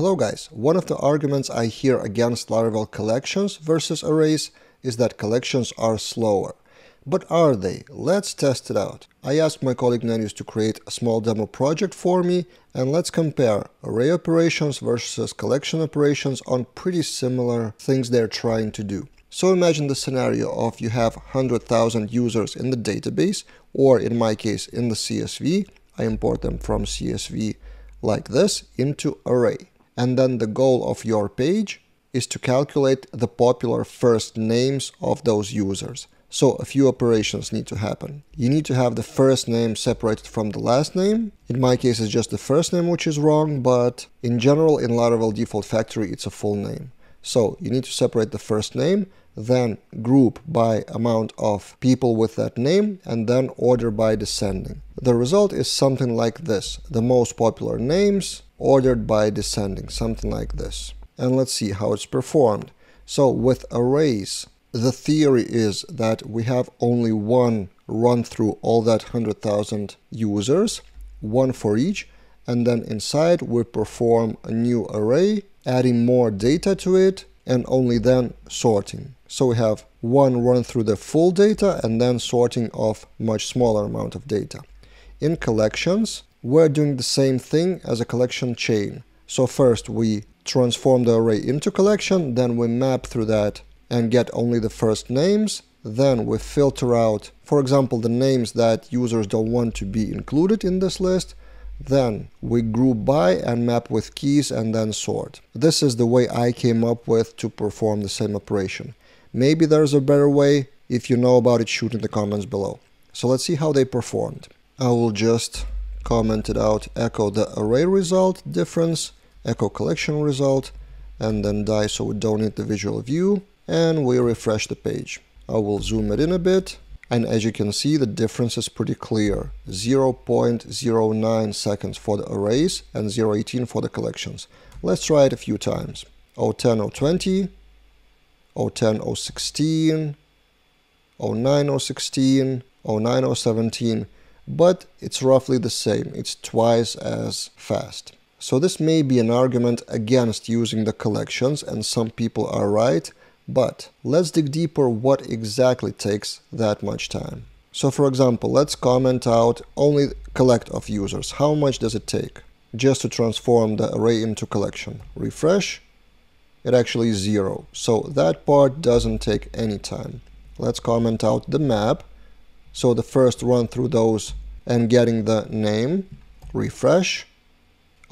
Hello guys, one of the arguments I hear against Laravel collections versus arrays is that collections are slower. But are they? Let's test it out. I asked my colleague Nerijus to create a small demo project for me and let's compare array operations versus collection operations on pretty similar things they're trying to do. So imagine the scenario of you have 100,000 users in the database or in my case in the CSV. I import them from CSV like this into array. And then the goal of your page is to calculate the popular first names of those users. So a few operations need to happen. You need to have the first name separated from the last name. In my case, it's just the first name which is wrong, but in general, in Laravel default factory, it's a full name. So you need to separate the first name, then group by amount of people with that name, and then order by descending. The result is something like this. The most popular names ordered by descending, something like this. And let's see how it's performed. So with arrays, the theory is that we have only one run through all that 100,000 users, one for each, and then inside we perform a new array, adding more data to it, and only then sorting. So we have one run through the full data and then sorting of much smaller amount of data. In collections, we're doing the same thing as a collection chain. So first we transform the array into collection, then we map through that and get only the first names. Then we filter out, for example, the names that users don't want to be included in this list. Then we group by and map with keys and then sort. This is the way I came up with to perform the same operation. Maybe there's a better way. If you know about it, shoot in the comments below. So let's see how they performed. I will just comment it out, echo the array result difference, echo collection result, and then die so we don't need the visual view, and we refresh the page. I will zoom it in a bit, and as you can see the difference is pretty clear. 0.09 seconds for the arrays and 0.18 for the collections. Let's try it a few times. 010 020 010 016 09 016 09 017 but it's roughly the same it's twice as fast so this may be an argument against using the collections and some people are right but let's dig deeper what exactly takes that much time. So for example, let's comment out only collect of users. How much does it take just to transform the array into collection? Refresh, it actually is zero. So that part doesn't take any time. Let's comment out the map. So the first run through those and getting the name, refresh,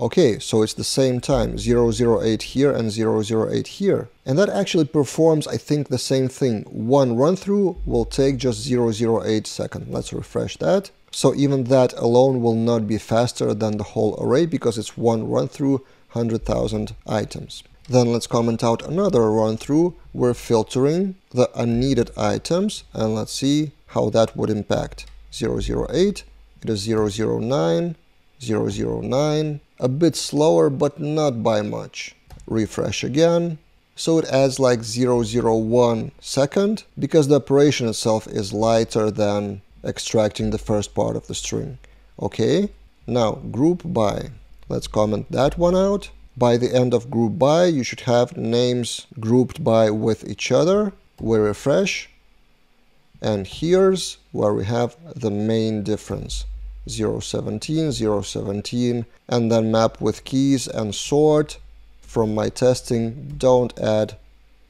Okay, so it's the same time, 008 here and 008 here. And that actually performs, I think, the same thing. One run through will take just 008 second. Let's refresh that. So even that alone will not be faster than the whole array because it's one run through 100,000 items. Then let's comment out another run through. We're filtering the unneeded items and let's see how that would impact. 008, it is 009, 009, a bit slower but not by much. Refresh again. So it adds like 001 second because the operation itself is lighter than extracting the first part of the string. Okay, now group by. Let's comment that one out. By the end of group by, you should have names grouped by with each other. We refresh. And here's where we have the main difference. 017, 017, and then map with keys and sort. From my testing, don't add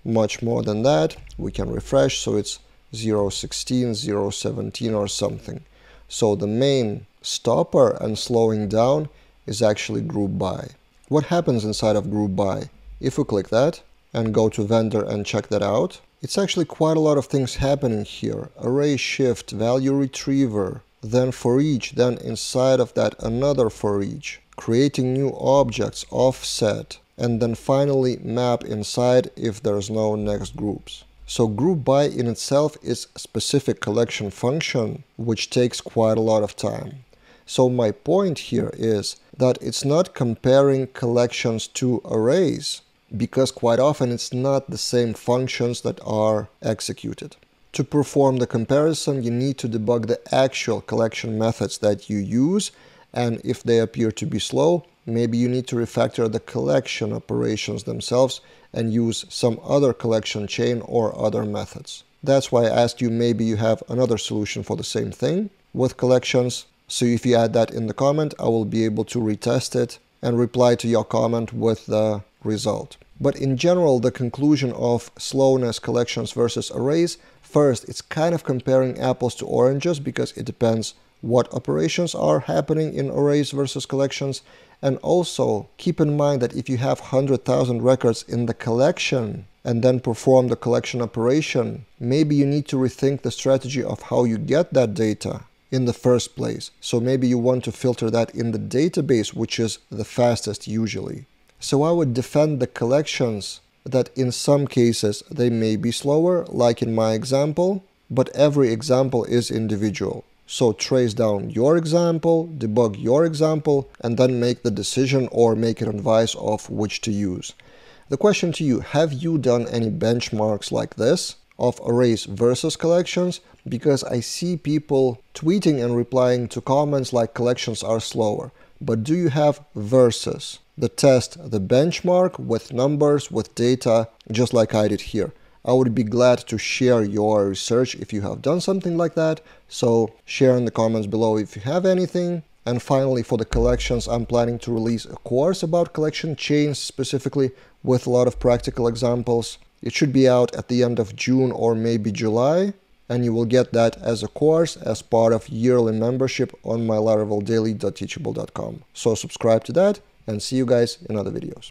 much more than that. We can refresh, so it's 016, 017 or something. So the main stopper and slowing down is actually group by. What happens inside of group by? If we click that and go to vendor and check that out, it's actually quite a lot of things happening here. Array shift, value retriever, then for each, then inside of that another for each, creating new objects, offset, and then finally map inside if there's no next groups. So group by in itself is a specific collection function which takes quite a lot of time. So my point here is that it's not comparing collections to arrays because quite often it's not the same functions that are executed. To perform the comparison, you need to debug the actual collection methods that you use, and if they appear to be slow, maybe you need to refactor the collection operations themselves and use some other collection chain or other methods. That's why I asked you maybe you have another solution for the same thing with collections. So if you add that in the comment, I will be able to retest it and reply to your comment with the result. But in general, the conclusion of slowness collections versus arrays, first, it's kind of comparing apples to oranges because it depends what operations are happening in arrays versus collections. And also keep in mind that if you have 100,000 records in the collection and then perform the collection operation, maybe you need to rethink the strategy of how you get that data in the first place. So maybe you want to filter that in the database, which is the fastest usually. So I would defend the collections that in some cases they may be slower, like in my example, but every example is individual. So trace down your example, debug your example, and then make the decision or make an advice of which to use. The question to you, have you done any benchmarks like this of arrays versus collections? Because I see people tweeting and replying to comments like collections are slower. But do you have versus? the test, the benchmark with numbers, with data, just like I did here. I would be glad to share your research if you have done something like that. So share in the comments below if you have anything. And finally, for the collections, I'm planning to release a course about collection chains specifically with a lot of practical examples. It should be out at the end of June or maybe July. And you will get that as a course as part of yearly membership on my laraveldaily.teachable.com. So subscribe to that and see you guys in other videos.